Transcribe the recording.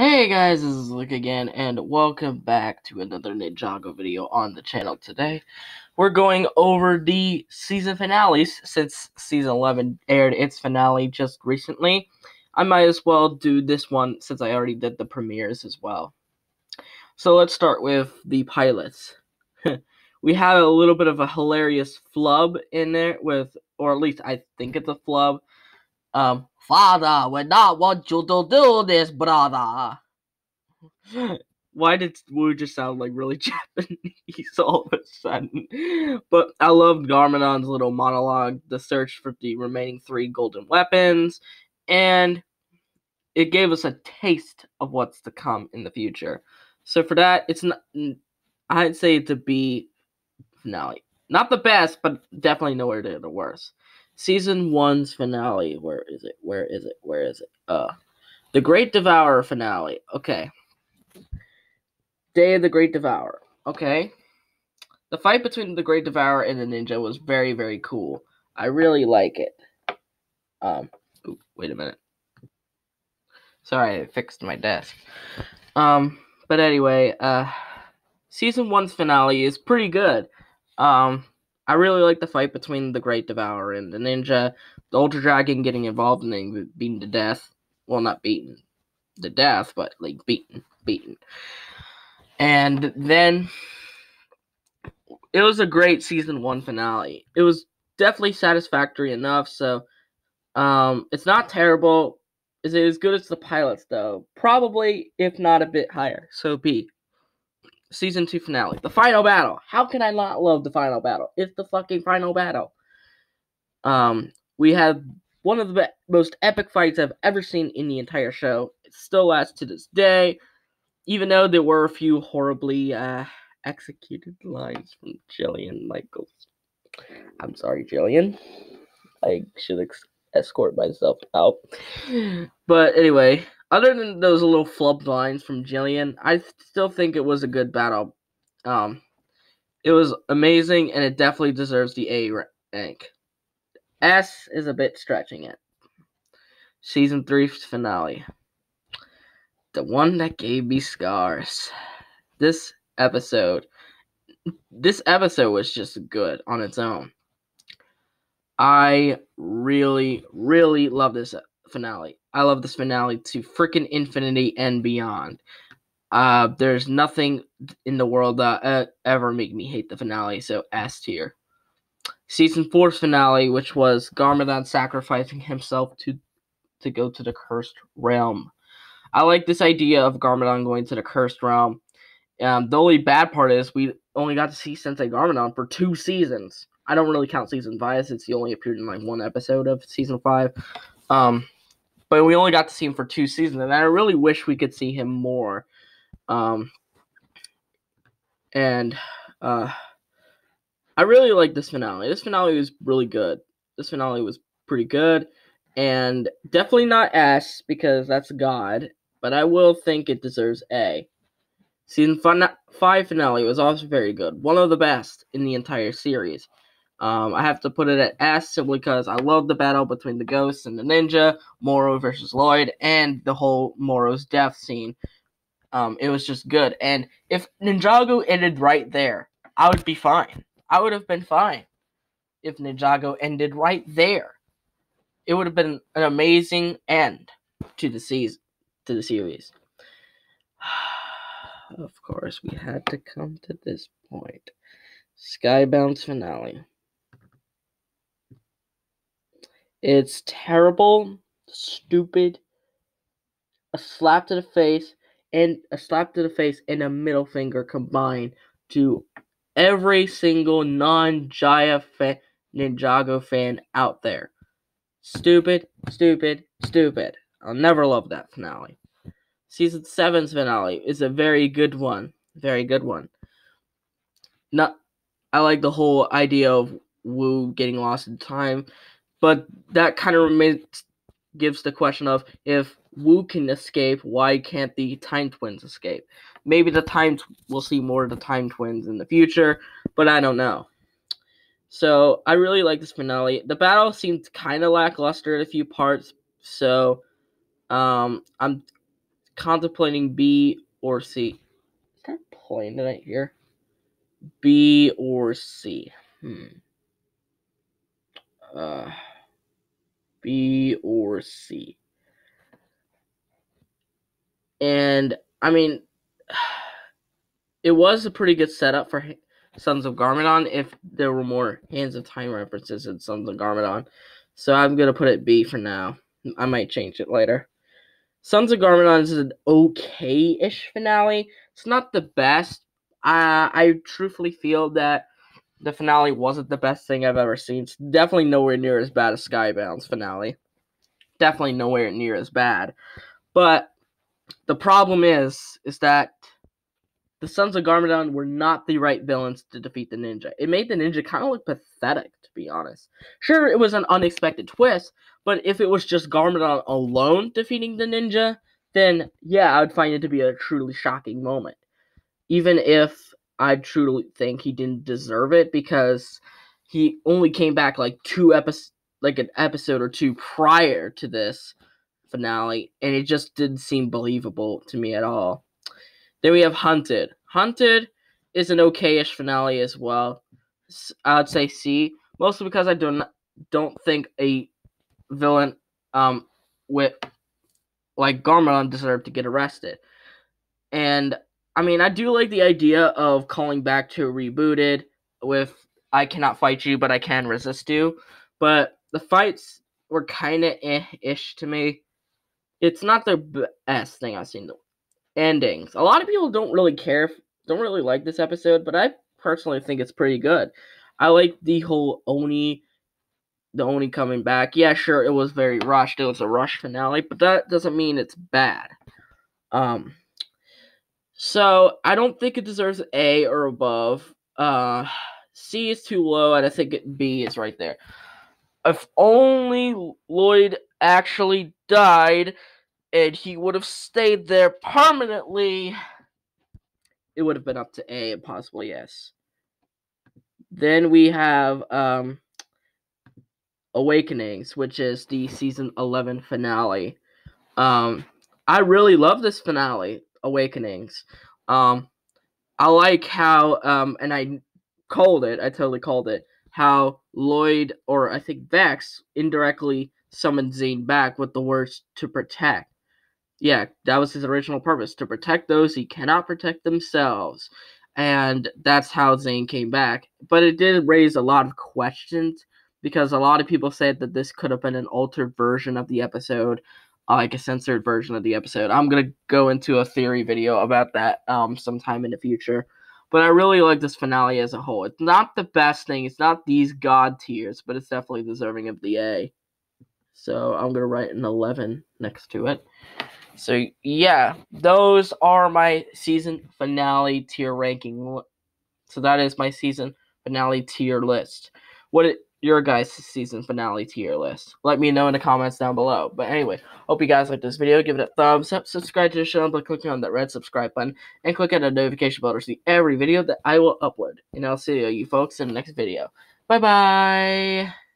Hey guys, this is Luke again, and welcome back to another Ninjago video on the channel today. We're going over the season finales since season 11 aired its finale just recently. I might as well do this one since I already did the premieres as well. So let's start with the pilots. we had a little bit of a hilarious flub in there with, or at least I think it's a flub. Um, Father, we not want you to do this, brother. Why did Wu just sound like really Japanese all of a sudden? But I loved Garmadon's little monologue, the search for the remaining three golden weapons, and it gave us a taste of what's to come in the future. So for that, it's not. I'd say it's a B finale. Not the best, but definitely nowhere near the worst. Season one's finale. Where is it? Where is it? Where is it? Uh, the Great Devourer finale. Okay. Day of the Great Devourer. Okay. The fight between the Great Devourer and the ninja was very, very cool. I really like it. Um, ooh, wait a minute. Sorry, I fixed my desk. Um, but anyway, uh, season one's finale is pretty good. Um, I really like the fight between the Great Devourer and the ninja. The Ultra Dragon getting involved and then beaten to death. Well, not beaten to death, but like beaten, beaten. And then it was a great season one finale. It was definitely satisfactory enough. So um, it's not terrible. Is it as good as the pilots though? Probably, if not a bit higher. So B. Season two finale, the final battle. How can I not love the final battle? It's the fucking final battle. Um, we have one of the most epic fights I've ever seen in the entire show. It still lasts to this day, even though there were a few horribly uh, executed lines from Jillian Michaels. I'm sorry, Jillian. I should ex- escort myself out. But anyway, other than those little flubbed lines from Jillian, I still think it was a good battle. Um, it was amazing, and it definitely deserves the A rank. S is a bit stretching it. Season 3 finale. The one that gave me scars. This episode. This episode was just good on its own. I really, really love this finale. I love this finale to freaking infinity and beyond. Uh, there's nothing in the world that uh, ever make me hate the finale, so S tier. Season 4's finale, which was Garmadon sacrificing himself to to go to the cursed realm. I like this idea of Garmadon going to the cursed realm. Um, the only bad part is we only got to see Sensei Garmadon for two seasons. I don't really count season five since he only appeared in like one episode of season five. Um, but we only got to see him for two seasons, and I really wish we could see him more. Um, and uh, I really like this finale. This finale was really good. This finale was pretty good, and definitely not S because that's God, but I will think it deserves A. Season five finale was also very good, one of the best in the entire series. Um, I have to put it at S simply because I love the battle between the ghosts and the ninja, Morro versus Lloyd, and the whole Morro's death scene. Um, it was just good. And if Ninjago ended right there, I would be fine. I would have been fine if Ninjago ended right there. It would have been an amazing end to the season, to the series. of course, we had to come to this point. Skybound's finale. It's terrible, stupid, a slap to the face, and a slap to the face and a middle finger combined to every single non-Jaya fan, Ninjago fan out there. Stupid, stupid, stupid. I'll never love that finale. Season 7's finale is a very good one. Very good one. Not I like the whole idea of Wu getting lost in time but that kind of remains gives the question of if Wu can escape, why can't the Time Twins escape? Maybe the Time t- we'll see more of the Time Twins in the future, but I don't know. So I really like this finale. The battle seemed kind of lackluster in a few parts, so um, I'm contemplating B or C. Is that playing tonight here? B or C? Hmm. Uh, B or C. And I mean, it was a pretty good setup for Sons of Garmadon if there were more Hands of Time references in Sons of Garmadon. So I'm gonna put it B for now. I might change it later. Sons of Garmadon is an okay-ish finale. It's not the best. I I truthfully feel that the finale wasn't the best thing I've ever seen. It's definitely nowhere near as bad as Skybound's finale. Definitely nowhere near as bad. But the problem is, is that the Sons of Garmadon were not the right villains to defeat the ninja. It made the ninja kind of look pathetic, to be honest. Sure, it was an unexpected twist, but if it was just Garmadon alone defeating the ninja, then yeah, I would find it to be a truly shocking moment. Even if I truly think he didn't deserve it because he only came back like two episodes, like an episode or two prior to this finale, and it just didn't seem believable to me at all. Then we have Hunted. Hunted is an okayish finale as well. I would say C, mostly because I don't don't think a villain um with like Garmadon deserved to get arrested. And I mean, I do like the idea of calling back to rebooted with I cannot fight you, but I can resist you. But the fights were kind of eh ish to me. It's not the best thing I've seen. The endings. A lot of people don't really care, don't really like this episode, but I personally think it's pretty good. I like the whole Oni, the Oni coming back. Yeah, sure, it was very rushed. It was a rush finale, but that doesn't mean it's bad. Um, so I don't think it deserves A or above. Uh, C is too low, and I think B is right there. If only Lloyd actually died and he would have stayed there permanently, it would have been up to A and possibly S. Then we have um, Awakenings, which is the season 11 finale. Um, I really love this finale. Awakenings. Um, I like how um, and I called it. I totally called it. How Lloyd or I think Vex indirectly summoned Zane back with the words to protect. Yeah, that was his original purpose to protect those he cannot protect themselves. And that's how Zane came back. But it did raise a lot of questions because a lot of people said that this could have been an altered version of the episode like a censored version of the episode. I'm gonna go into a theory video about that um sometime in the future. But I really like this finale as a whole. It's not the best thing. It's not these god tiers, but it's definitely deserving of the A. So I'm gonna write an 11 next to it. So yeah, those are my season finale tier ranking. So that is my season finale tier list. What it your guys' season finale tier list. Let me know in the comments down below. But anyway, hope you guys like this video. Give it a thumbs up. Subscribe to the channel by clicking on that red subscribe button. And click on the notification bell to see every video that I will upload. And I'll see you folks in the next video. Bye-bye.